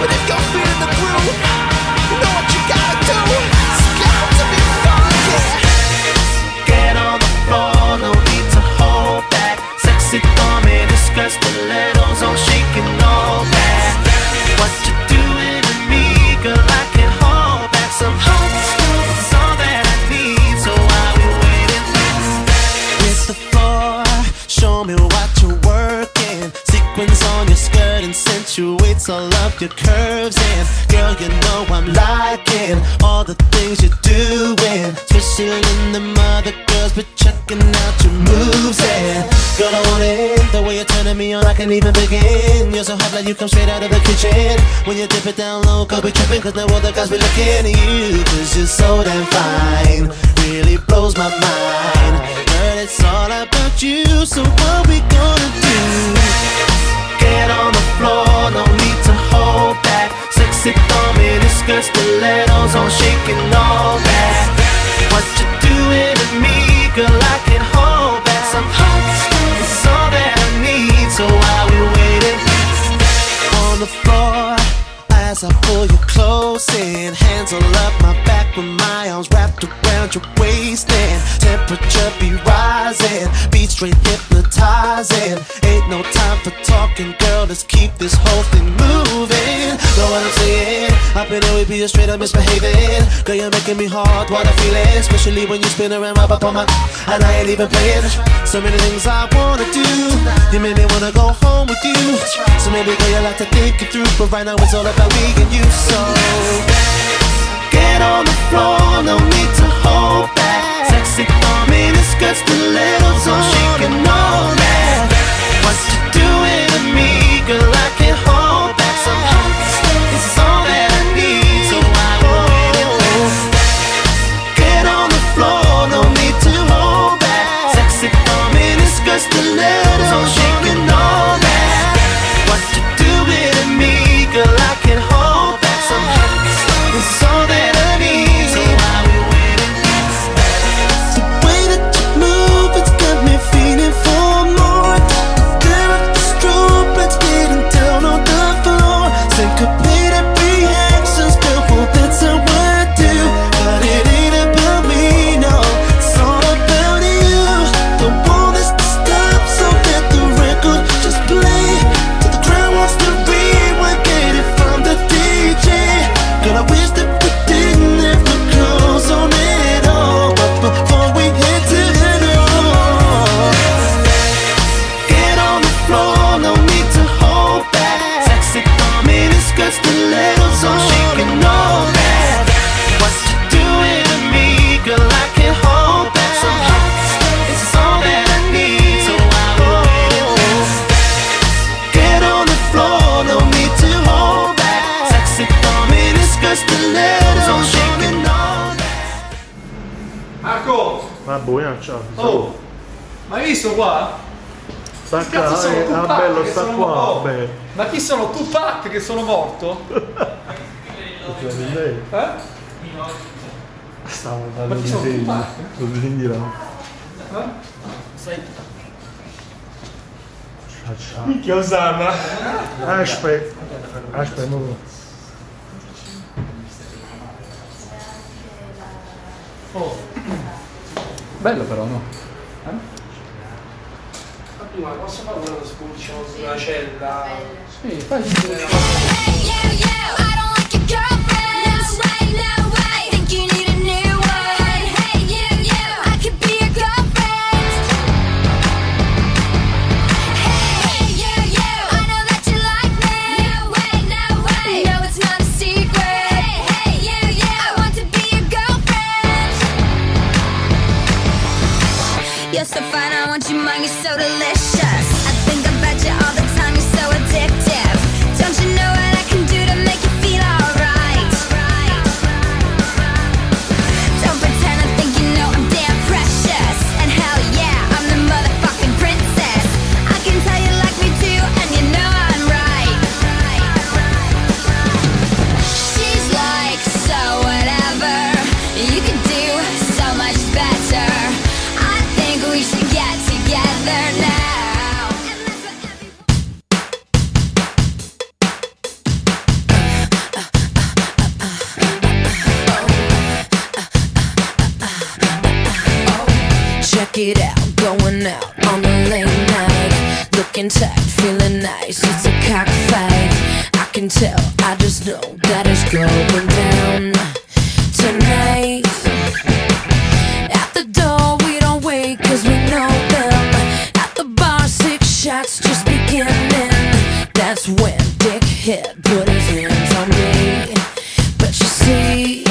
But if you're feeling the groove, all of your curves. And girl, you know I'm liking all the things you're doing. Especially in the mother girls, but checking out your moves. And girl, I want it the way you're turning me on. I can't even begin. You're so hot like you come straight out of the kitchen. When you dip it down low, go be tripping, cause no other guys be looking at you. Cause you're so damn fine. Really blows my mind. Girl, it's all about you, so what we gonna do? Discuss stilettos on shaking all that. What you doing to me, girl? I can hold back some hot stuff. It's all that I need, so I'll be waiting. on the floor as I pull you close in. Hands all up my back with my arms wrapped around your waist. And temperature be rising, beat straight hypnotizing. Ain't no time for talking, girl. Let's keep this whole thing moving. Know what I'm saying? In here we be straight up misbehaving. Girl, you're making me hard, what I feel it. Especially when you spin around right up on my, and I ain't even playing. So many things I wanna do. You made me wanna go home with you. So maybe girl, you like to think it through, but right now it's all about me and you. So Get on the floor, no need to hold Ma buona, ciao. Oh! Ma hai visto qua? Sta qua, eh, ah, bello, sta qua. Bello. Ma chi sono? Tupac che sono morto? eh? Stavo andando in giro. Lo prendi là. Eh? Sei... Minchia Osama! Aspetta, aspetta, non Oh! Bello però, no? Prima posso fare una spulcio sulla cella? Sì, fai You're it out, going out on a late night. Looking tight, feeling nice, it's a cockfight. I can tell, I just know that it's going down tonight. At the door, we don't wait cause we know them. At the bar, six shots just beginning. That's when Dickhead put his hands on me. But you see,